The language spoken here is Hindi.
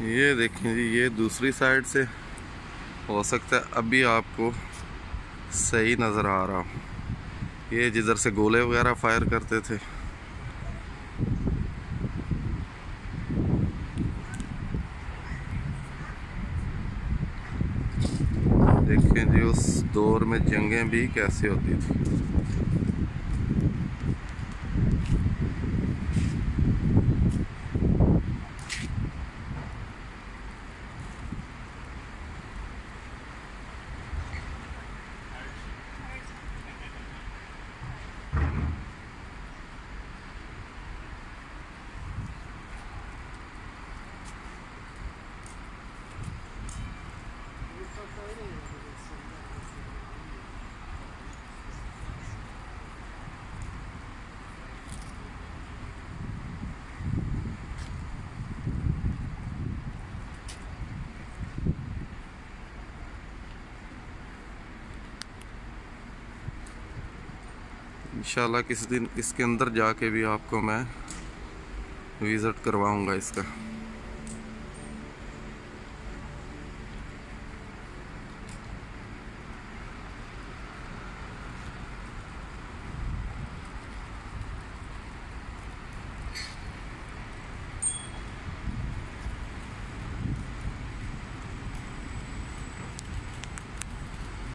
ये देखें जी, ये दूसरी साइड से हो सकता है अभी आपको सही नज़र आ रहा हो। ये जिधर से गोले वगैरह फायर करते थे। देखें जी, उस दौर में जंगें भी कैसे होती थी। इंशाल्लाह किसी दिन इसके अंदर जाके भी आपको मैं विज़िट करवाऊँगा इसका।